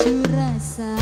Jujur rasa